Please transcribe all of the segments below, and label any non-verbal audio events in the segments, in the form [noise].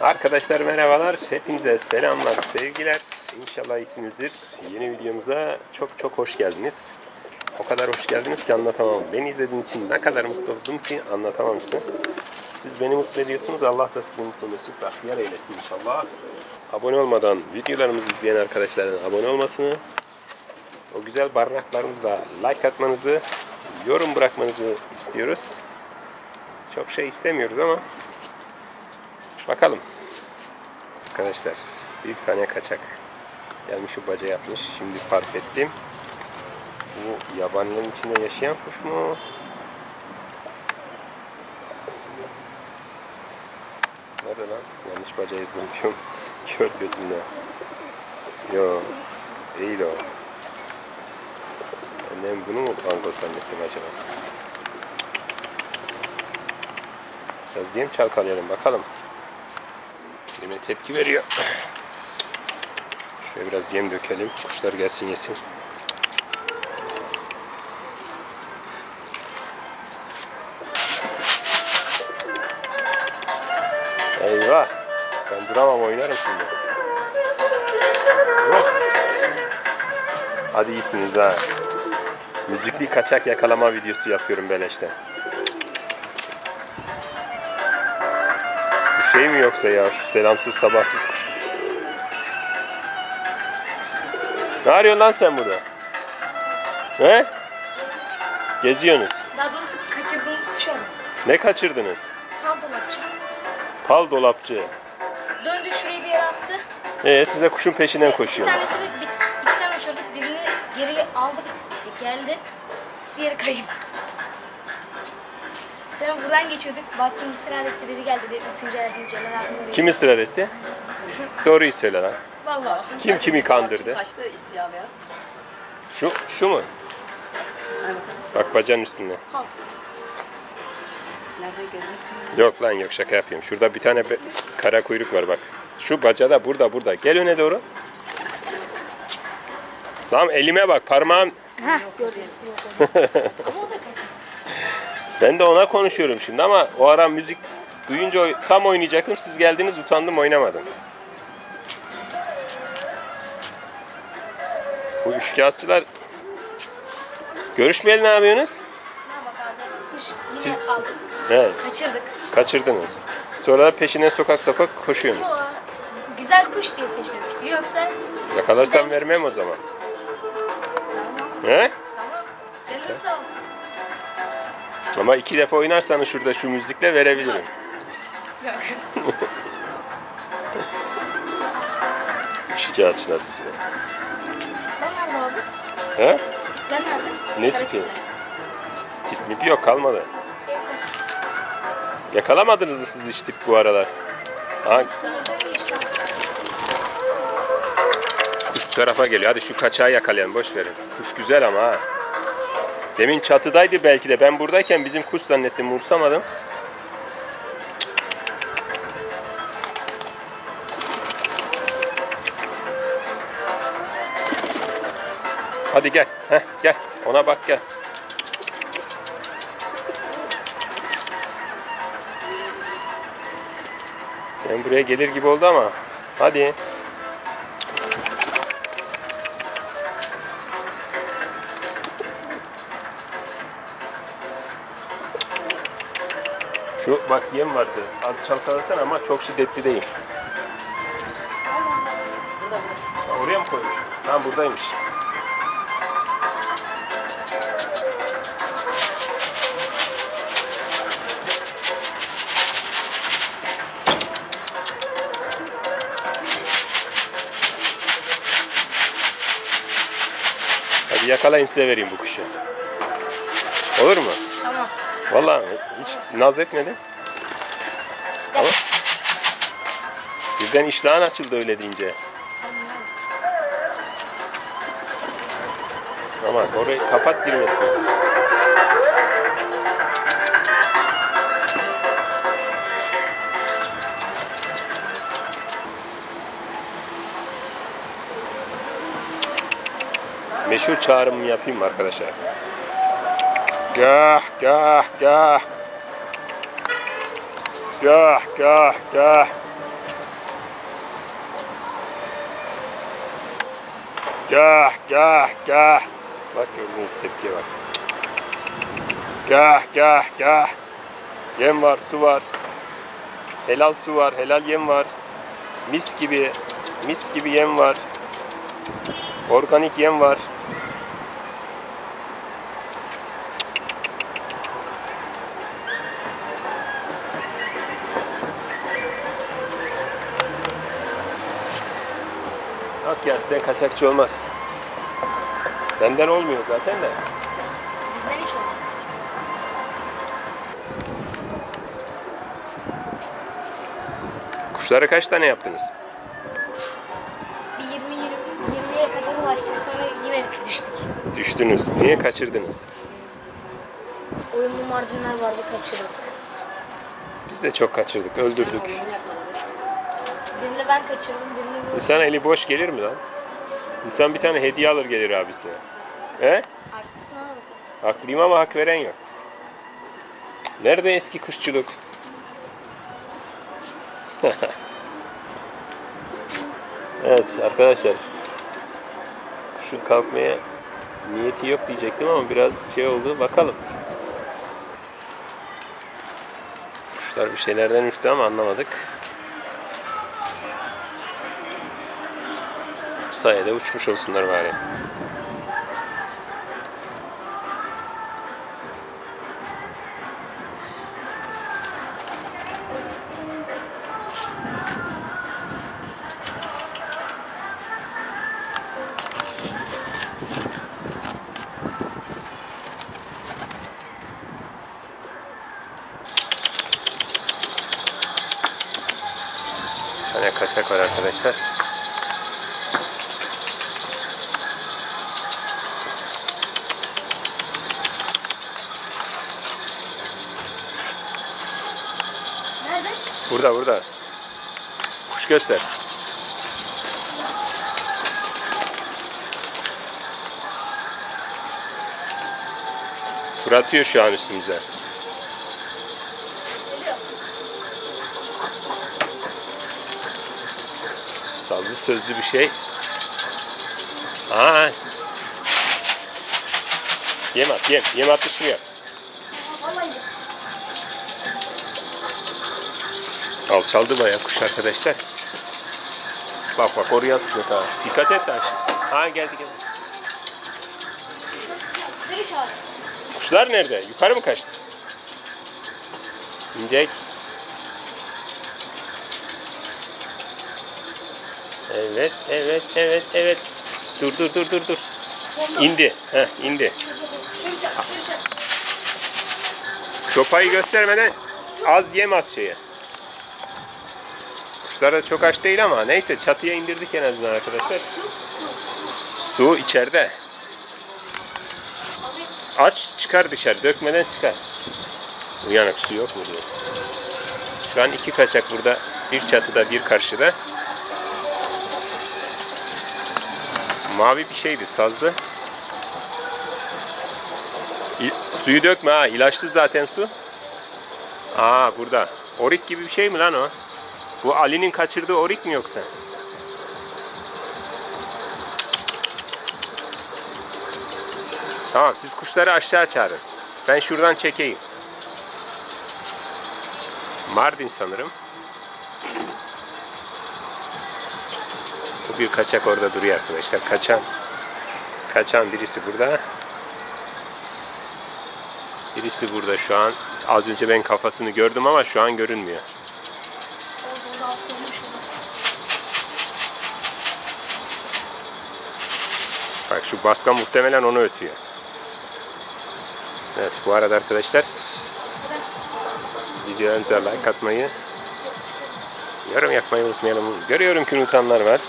Arkadaşlar merhabalar. Hepinize selamlar, sevgiler. İnşallah iyisinizdir. Yeni videomuza çok çok hoş geldiniz. O kadar hoş geldiniz ki anlatamam. Beni izlediğiniz için ne kadar mutlu oldum ki anlatamam size. Siz beni mutlu ediyorsunuz. Allah da sizi mutlu mesut bahtiyar eylesin inşallah. Abone olmadan videolarımızı izleyen arkadaşların abone olmasını, o güzel barınaklarınızda like atmanızı, yorum bırakmanızı istiyoruz. Çok şey istemiyoruz ama bakalım. Arkadaşlar bir tane kaçak gelmiş şu baca yapmış. Şimdi fark ettim. Bu yabanilerin içinde yaşayan kuş mu? Nerede lan? Yanlış baca izlemişim. Kör [laughs] gözümle. Yo. Değil o. Annem bunu mu bango zannettim acaba? Biraz yem çalkalayalım bakalım. Yeme tepki veriyor. Şöyle biraz yem dökelim. Kuşlar gelsin yesin. Eyvah. Ben duramam oynarım şimdi. Hadi iyisiniz ha. Müzikli kaçak yakalama videosu yapıyorum beleşten. Şey mi yoksa ya şu selamsız sabahsız kuş. Ne arıyorsun lan sen burada? He? Geziyorsunuz. Daha doğrusu kaçırdığımız kuş arıyoruz. Ne kaçırdınız? Pal dolapçı. Pal dolapçı. Döndü şurayı bir yere attı. Ee, size kuşun peşinden İki koşuyorsunuz. tanesini, bir, iki tane uçurduk. Birini geri aldık. E, geldi. Diğeri kayıp. Sonra buradan geçiyorduk. Baktım bir sıra elektriği geldi. Dedi, Tuncay Erdem Celal abim. Kim ısrar etti? Doğruyu söyle lan. Vallahi. Kim kimi kandırdı? Kaçtı siyah beyaz? Şu, şu mu? Bak bacağın üstünde. Nerede gördün? Yok lan yok şaka yapıyorum. Şurada bir tane be- kara kuyruk var bak. Şu bacada burada burada. Gel öne doğru. Tamam elime bak parmağım. Heh gördüm. Ama o da kaçırdı. Ben de ona konuşuyorum şimdi ama o ara müzik duyunca tam oynayacaktım. Siz geldiniz utandım oynamadım. Bu üçkağıtçılar görüşmeyeli ne yapıyorsunuz? Kuş yine Siz- aldık. Evet Kaçırdık. kaçırdınız. Sonra da peşinden sokak sokak koşuyorsunuz. Yo, güzel kuş diye peşine düştü. Yoksa Yakalarsam vermem o zaman. tamam. He? Tamam. Canın sağ. Ama iki defa oynarsanız şurada şu müzikle verebilirim. Yok. Şikayetçiler size. Ben nerede abi? He? Tipler nerede? Ne tipi? Tip mipi yok kalmadı. Yakalamadınız mı siz hiç tip bu aralar? Ha, kuş bu tarafa geliyor. Hadi şu kaçağı yakalayalım boş verin. Kuş güzel ama ha. Demin çatıdaydı belki de. Ben buradayken bizim kuş zannettim. Umursamadım. Hadi gel. Heh, gel. Ona bak gel. Ben buraya gelir gibi oldu ama. Hadi. Şu bak yem vardı. Az çalkalasana ama çok şiddetli değil. Burada burada. Ha, oraya mı koymuş? Tamam buradaymış. Hadi yakalayın size vereyim bu kuşu. Olur mu? Tamam. Vallahi hiç naz etmedi. Ama birden iştahın açıldı öyle deyince. Aman orayı kapat girmesin. Meşhur çağrımı yapayım arkadaşlar? Gah gah gah. Gah gah gah. Gah gah gah. Bak gördüğünüz tepkiye bak. Gah gah gah. Yem var, su var. Helal su var, helal yem var. Mis gibi, mis gibi yem var. Organik yem var. Sizden kaçakçı olmaz. Benden olmuyor zaten de. Bizden hiç olmaz. Kuşlara kaç tane yaptınız? Bir 20 20 20'ye kadar ulaştık sonra yine düştük. Düştünüz. Niye kaçırdınız? Oyunlu mardinler vardı kaçırdık. Biz de çok kaçırdık, öldürdük. Birini ben kaçırdım, birini bu. İnsan eli boş gelir mi lan? İnsan bir tane hediye alır gelir abisine. He? Haklısın abi. Haklıyım ama hak veren yok. Nerede eski kuşçuluk? [laughs] evet arkadaşlar. Kuşun kalkmaya niyeti yok diyecektim ama biraz şey oldu. Bakalım. Kuşlar bir şeylerden ürktü ama anlamadık. Sayede uçmuş olsunlar bari. Tane kaçak var arkadaşlar. Burada burada. Kuş göster. Tur atıyor şu an üstümüze. Sazlı sözlü bir şey. Aa. Yem at yem. Yem atışmıyor. Vallahi Alçaldı bayağı kuş arkadaşlar. Bak bak oraya atışıyor ha. Dikkat et ha. Ha geldi geldi. Kuşlar nerede? Yukarı mı kaçtı? İncek. Evet, evet, evet, evet. Dur, dur, dur, dur, dur. İndi. Heh, indi. Sopayı göstermeden az yem at şeye. Kuşlar da çok aç değil ama neyse çatıya indirdik en azından arkadaşlar. Su, su, su. Su içeride. Aç çıkar dışarı. Dökmeden çıkar. Uyanık su yok mu diyor. Şu an iki kaçak burada. Bir çatıda bir karşıda. Mavi bir şeydi sazdı. İ- suyu dökme ha. ilaçlı zaten su. Aa burada. Orik gibi bir şey mi lan o? Bu Ali'nin kaçırdığı orik mi yoksa? Tamam siz kuşları aşağı çağırın. Ben şuradan çekeyim. Mardin sanırım. Bu bir kaçak orada duruyor arkadaşlar. Kaçan. Kaçan birisi burada. Birisi burada şu an. Az önce ben kafasını gördüm ama şu an görünmüyor. orada orada atlamış onu. Bak şu baska muhtemelen onu ötüyor. Evet bu arada arkadaşlar videolarımıza like atmayı, yorum yapmayı unutmayalım. Görüyorum ki unutanlar var.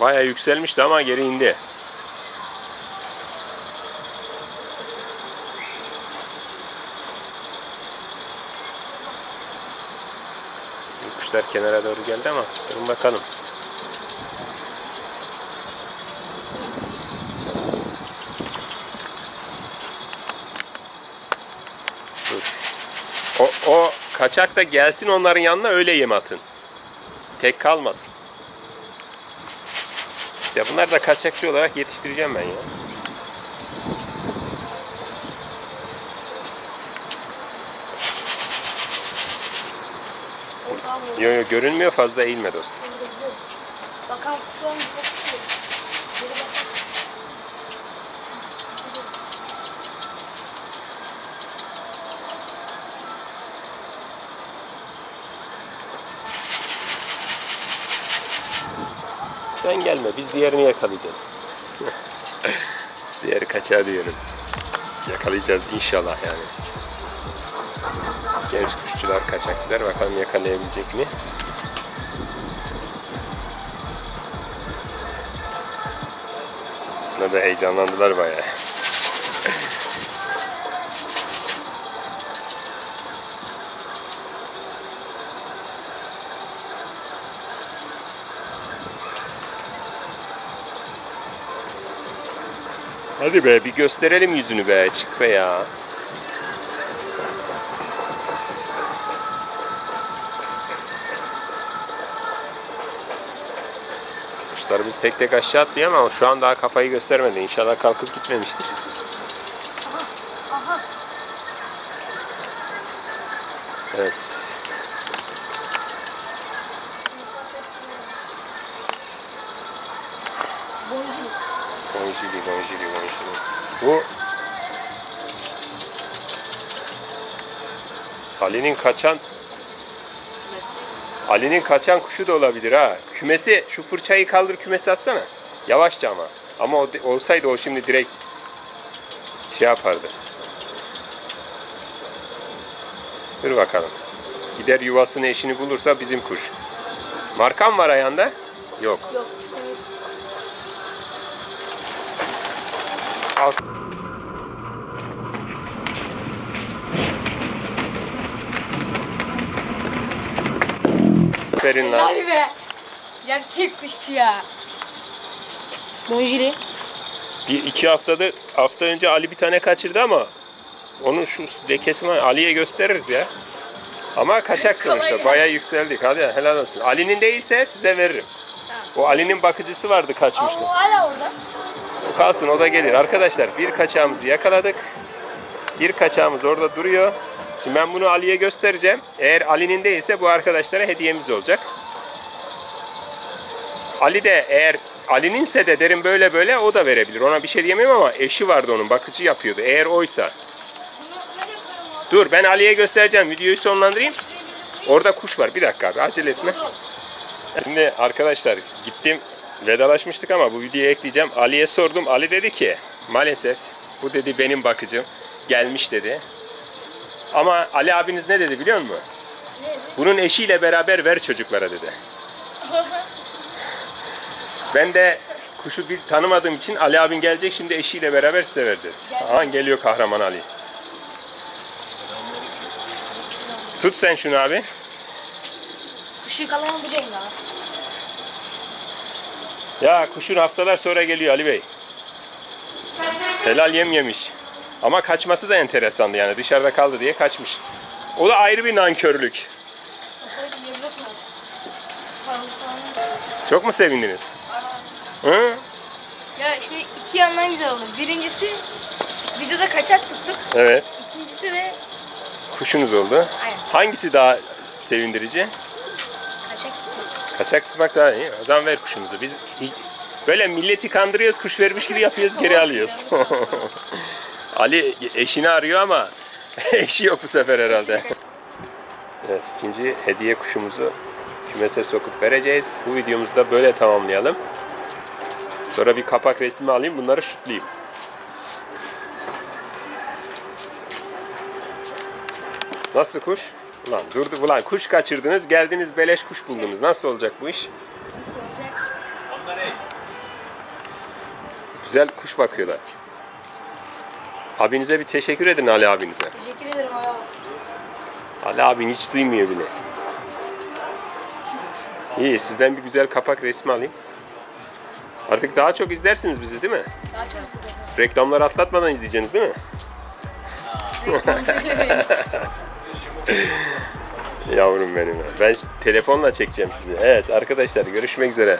Baya yükselmişti ama geri indi. Bizim kuşlar kenara doğru geldi ama durun bakalım. Dur. O, o kaçak da gelsin onların yanına öyle yem atın. Tek kalmasın. İşte bunlar da kaçakçı olarak yetiştireceğim ben ya. Orada abi orada. Yo yo görünmüyor fazla eğilme dostum. Bakalım şu an. Sen gelme biz diğerini yakalayacağız. Diğeri kaçağı diyorum. Yakalayacağız inşallah yani. Genç kuşçular, kaçakçılar bakalım yakalayabilecek mi? Buna da heyecanlandılar bayağı. Hadi be bir gösterelim yüzünü be çık be ya. Kuşlarımız tek tek aşağı atlıyor ama şu an daha kafayı göstermedi. İnşallah kalkıp gitmemiştir. Evet. Bonjour. Bonjili, bonjili, bonjili. Bu Ali'nin kaçan Ali'nin kaçan kuşu da olabilir ha. Kümesi şu fırçayı kaldır kümesi atsana. Yavaşça ama. Ama o, olsaydı o şimdi direkt şey yapardı. Dur bakalım. Gider yuvasını eşini bulursa bizim kuş. Markan var ayağında? Yok. Yok temiz. Al. Aferin lan. Vay be. Gerçek kuşçu ya. Bonjour. Bir iki haftadır hafta önce Ali bir tane kaçırdı ama onun şu lekesi var Ali'ye gösteririz ya. Ama kaçak sonuçta. Bayağı yükseldik. Hadi helal olsun. Ali'nin değilse size veririm. O Ali'nin bakıcısı vardı kaçmıştı. o hala orada. O kalsın o da gelir. Arkadaşlar bir kaçağımızı yakaladık. Bir kaçağımız orada duruyor. Şimdi ben bunu Ali'ye göstereceğim. Eğer Ali'nin değilse bu arkadaşlara hediyemiz olacak. Ali de eğer Ali'ninse de derim böyle böyle o da verebilir. Ona bir şey diyemem ama eşi vardı onun bakıcı yapıyordu. Eğer oysa. Dur ben Ali'ye göstereceğim. Videoyu sonlandırayım. Orada kuş var. Bir dakika abi acele etme. Şimdi arkadaşlar gittim vedalaşmıştık ama bu videoyu ekleyeceğim. Ali'ye sordum. Ali dedi ki maalesef bu dedi benim bakıcım. Gelmiş dedi. Ama Ali abiniz ne dedi biliyor musun? Bunun eşiyle beraber ver çocuklara dedi. Ben de kuşu bir tanımadığım için Ali abin gelecek şimdi eşiyle beraber size vereceğiz. Aha geliyor kahraman Ali. Tut sen şunu abi. Kuşu kalan bu abi. Ya kuşun haftalar sonra geliyor Ali Bey. Helal yem yemiş. Ama kaçması da enteresandı yani dışarıda kaldı diye kaçmış. O da ayrı bir nankörlük. Çok mu sevindiniz? Hı? Ya şimdi iki yandan güzel oldu. Birincisi videoda kaçak tuttuk. Evet. İkincisi de Kuşunuz oldu. Aynen. Hangisi daha sevindirici? kaçak tuttuk. Kaçak tutmak daha iyi. O zaman ver kuşumuzu. Biz böyle milleti kandırıyoruz, kuş vermiş gibi yapıyoruz, geri alıyoruz. [laughs] Ali eşini arıyor ama [laughs] eşi yok bu sefer herhalde. Evet, ikinci hediye kuşumuzu kümese sokup vereceğiz. Bu videomuzu da böyle tamamlayalım. Sonra bir kapak resmi alayım, bunları şutlayayım. Nasıl kuş? Ulan durdu ulan kuş kaçırdınız, geldiniz beleş kuş buldunuz. Nasıl olacak bu iş? Nasıl olacak? Güzel kuş bakıyorlar. Abinize bir teşekkür edin Ali abinize. Teşekkür ederim abi. Ali abin hiç duymuyor bile. İyi sizden bir güzel kapak resmi alayım. Artık daha çok izlersiniz bizi değil mi? Daha çok güzel. Reklamları atlatmadan izleyeceksiniz değil mi? [laughs] Yavrum benim. Ben telefonla çekeceğim sizi. Evet arkadaşlar görüşmek üzere.